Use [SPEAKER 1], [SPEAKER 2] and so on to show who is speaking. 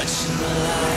[SPEAKER 1] watch the light.